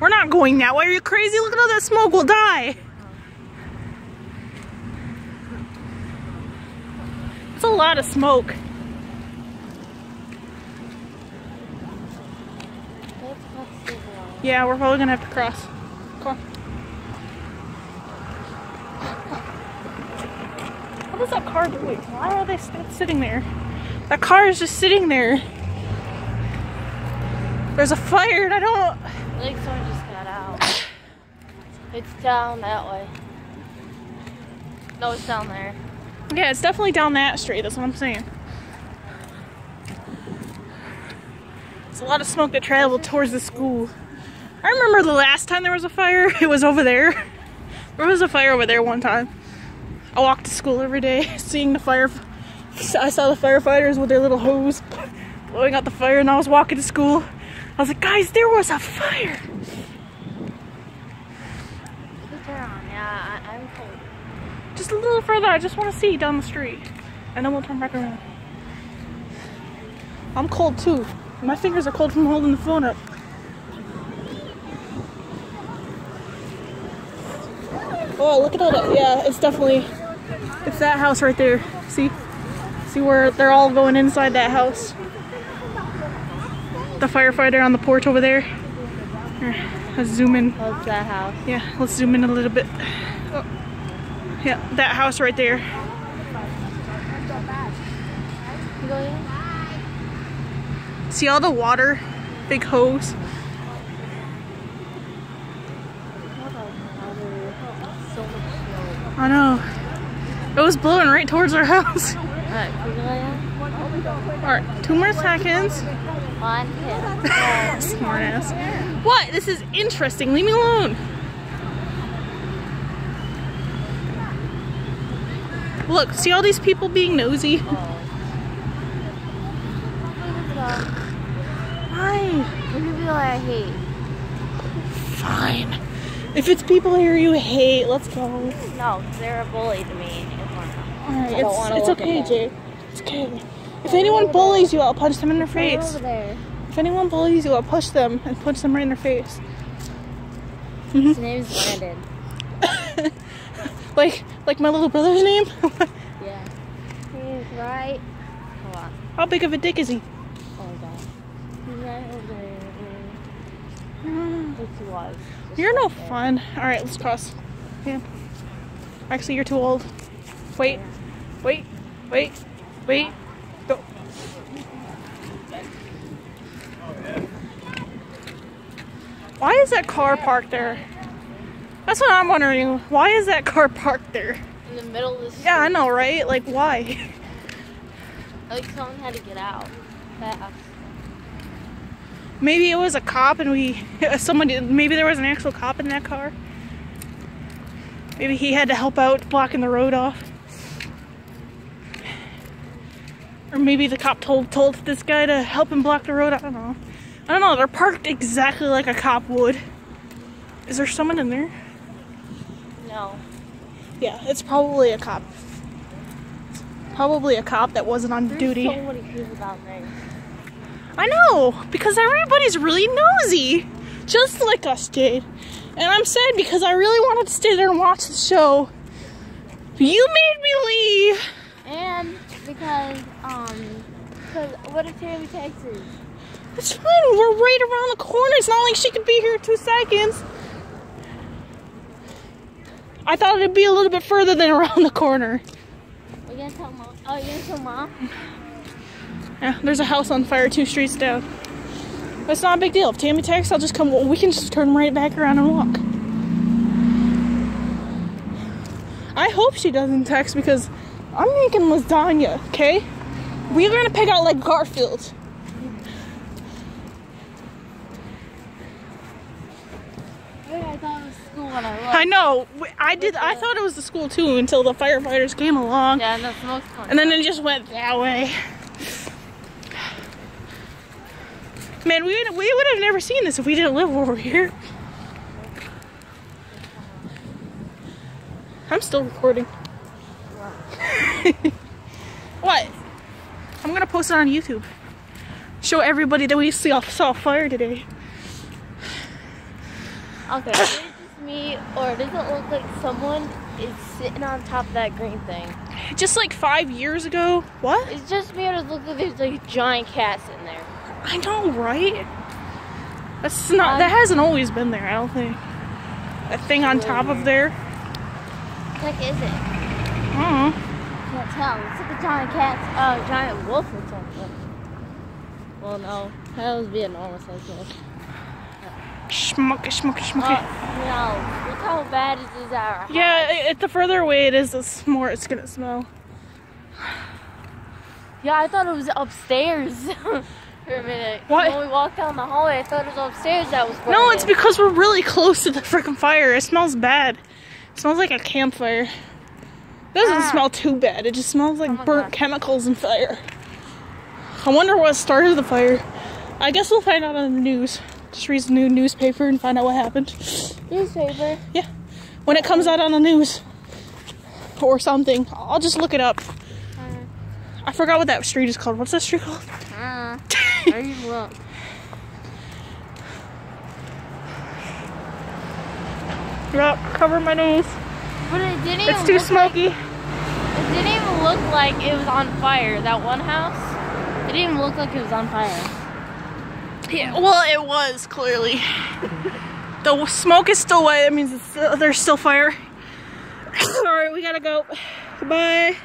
We're not going that way. Are you crazy? Look at all that smoke. We'll die. It's a lot of smoke. Yeah, we're probably gonna have to cross. Come on. What is that car doing? Why are they sitting there? That car is just sitting there. There's a fire and I don't. Think someone just got out. It's down that way. No, it's down there. Yeah, it's definitely down that street. That's what I'm saying. It's a lot of smoke that traveled towards the school. I remember the last time there was a fire. It was over there. There was a fire over there one time. I walked to school every day, seeing the fire. I saw the firefighters with their little hose blowing out the fire, and I was walking to school. I was like, guys, there was a fire. Just a little further. I just want to see down the street, and then we'll turn back around. I'm cold too. My fingers are cold from holding the phone up. Oh, look at all that. Yeah, it's definitely, it's that house right there. See? See where they're all going inside that house? The firefighter on the porch over there. Uh, let's zoom in. That house? Yeah, let's zoom in a little bit. Oh. Yeah, that house right there. You go in? See all the water? Big hose. I know. It was blowing right towards our house. Alright, can we go in? Alright, two more seconds. One, two. Smart ass. What? This is interesting. Leave me alone. Look, see all these people being nosy? Fine. Look people I hate. Fine. If it's people here you hate, let's go. No, they're a bully to me. Alright, it's, it's okay. Jake. It's okay. If anyone bullies you, I'll punch them in their face. over there. If anyone bullies you, I'll push them and punch them right in their face. Mm-hmm. His name's Brandon. Like, like my little brother's name. Yeah. He's right. How big of a dick is he? Oh my god. He's right over there. Was. You're no there. fun. All right, let's cross. Yeah. Actually, you're too old. Wait, wait, wait, wait. Why is that car parked there? That's what I'm wondering. Why is that car parked there? In the middle of the street. Yeah, I know, right? Like, why? Like someone had to get out. Fast. Maybe it was a cop and we, somebody, maybe there was an actual cop in that car. Maybe he had to help out blocking the road off. Or maybe the cop told told this guy to help him block the road. I don't know. I don't know. They're parked exactly like a cop would. Is there someone in there? No. Yeah, it's probably a cop. Probably a cop that wasn't on There's duty. so many people down there. I know, because everybody's really nosy. Just like us, Jade. And I'm sad because I really wanted to stay there and watch the show. You made me leave. And because, um, because what if Tammy Texas? It's fine. We're right around the corner. It's not like she could be here in two seconds. I thought it'd be a little bit further than around the corner. We're gonna tell mom. Oh, you're gonna tell mom? Yeah, there's a house on fire two streets down. But it's not a big deal. If Tammy texts, I'll just come. We can just turn right back around and walk. I hope she doesn't text because I'm making lasagna, okay? We're gonna pick out like Garfield. I thought it was school when I looked. I know. I did. I thought it was the school too until the firefighters came along, Yeah, and the smoke's coming. and then it just went that way. Man, we we would have never seen this if we didn't live over here. I'm still recording. what? I'm gonna post it on YouTube. Show everybody that we saw saw a fire today. Okay, is it just me, or does it look like someone is sitting on top of that green thing? Just like five years ago. What? It's just me, or does it look like there's like a giant cat sitting there? I know, right? That's not. Um, that hasn't always been there. I don't think. That thing on top of there. What the heck is it? I Can't tell. It's like a giant cat, uh, giant wolf or something. Well, no, that was be a normal size wolf. don't. Schmucky, schmucky, Oh, no. Look how bad it is house. Yeah, it, it- the further away it is, the more it's gonna smell. Yeah, I thought it was upstairs for a minute. What? When we walked down the hallway, I thought it was upstairs that was No, burning. it's because we're really close to the freaking fire. It smells bad. It smells like a campfire. It doesn't Ah. smell too bad. It just smells like Oh burnt God. chemicals and fire. I wonder what started the fire. I guess we'll find out on the news. Just read the new newspaper and find out what happened. newspaper. Yeah, when it comes out on the news or something, I'll just look it up. I forgot what that street is called. What's that street called? Uh, where you look? Yep, cover my nose. But it didn't even It's too look smoky. It didn't even look like it was on fire. That one house, it didn't even look like it was on fire. Yeah, well, it was clearly. the smoke is still white. That means it's, uh, there's still fire. All right, we gotta go. Goodbye.